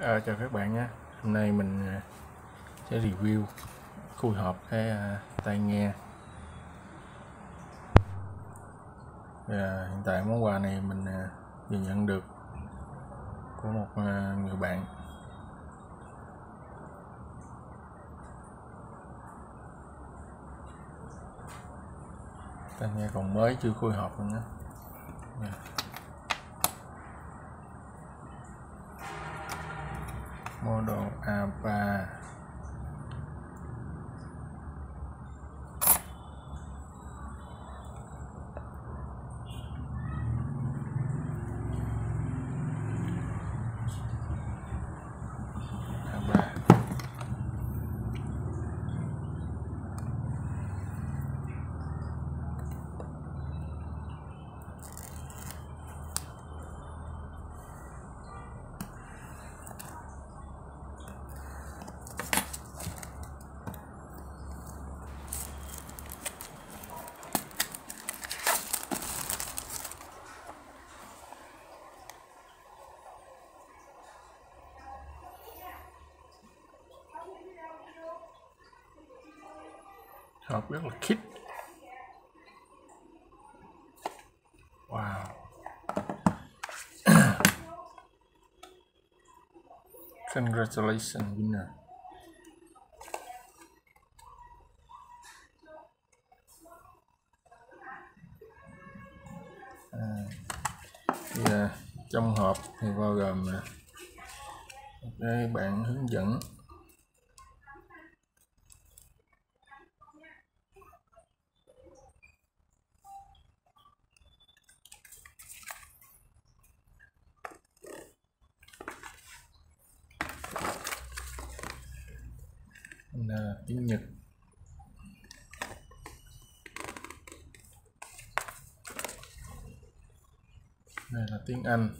À, chào các bạn nhé. Hôm nay mình à, sẽ review khui hộp cái à, tai nghe. À, hiện tại món quà này mình à, vừa nhận được của một người bạn. Tai nghe còn mới chưa khui hộp luôn nhé. Dạ. mau dong apa? Hộp rất là khít. Wow. Congratulations winner. À, thì, trong hộp thì bao gồm à, cái bạn hướng dẫn. Là tiếng Nhật. Đây là tiếng Anh.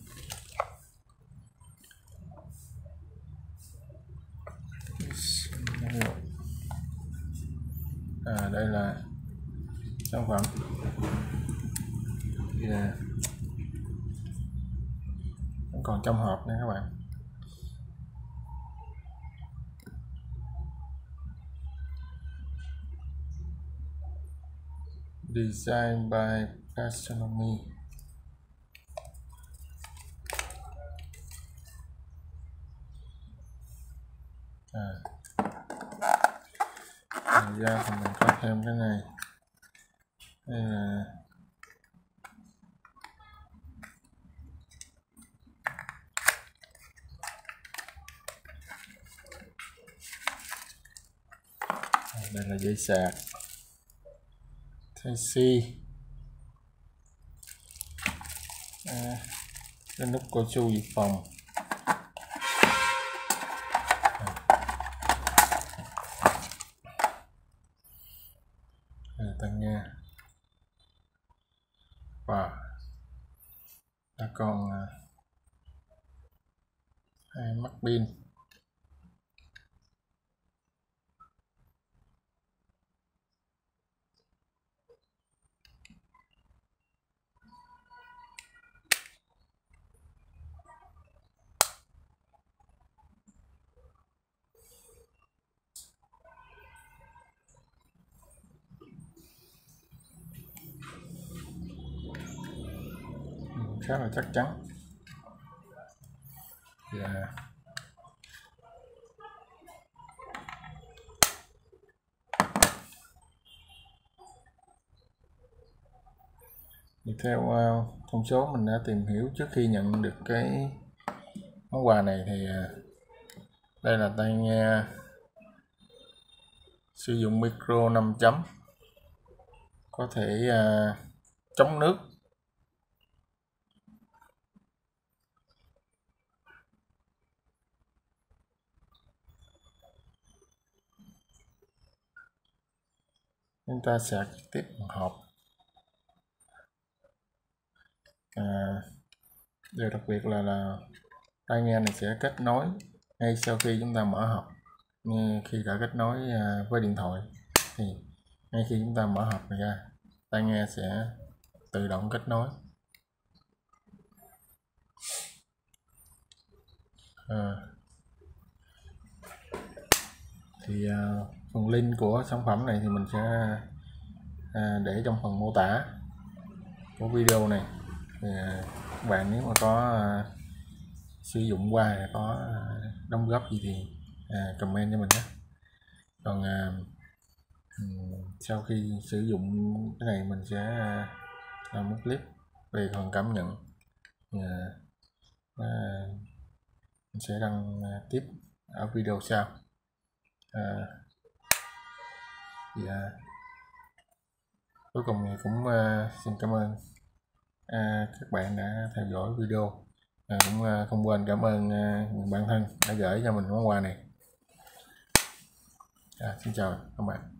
À đây là sản phẩm yeah. vẫn còn trong hộp nha các bạn. Designed by Gastronomy. À. Thành ra thì mình có thêm cái này. Đây là đây là dây sạc Type C à, cái nút cao su dự phòng. À, tăng nghe và ta còn hai mắt pin. Khá là chắc chắn. Yeah. thì theo uh, thông số mình đã tìm hiểu trước khi nhận được cái món quà này thì uh, đây là tai nghe sử dụng micro 5 chấm. Có thể uh, chống nước. Chúng ta sẽ tiếp một hộp. À, điều đặc biệt là là tai nghe này sẽ kết nối ngay sau khi chúng ta mở hộp. Như khi đã kết nối à, với điện thoại thì ngay khi chúng ta mở hộp này ra tai nghe sẽ tự động kết nối. À, thì uh, phần link của sản phẩm này thì mình sẽ à, để trong phần mô tả của video này. Thì à, các bạn nếu mà có à, sử dụng qua có à, đóng góp gì thì à, comment cho mình nhé. Còn à, sau khi sử dụng cái này mình sẽ à, làm một clip về phần cảm nhận. À, à, mình sẽ đăng à, tiếp ở video sau. À, thì uh, cuối cùng thì cũng uh, xin cảm ơn uh, các bạn đã theo dõi video. À, cũng uh, không quên cảm ơn uh, bạn thân đã gửi cho mình món quà này. À, xin chào các bạn.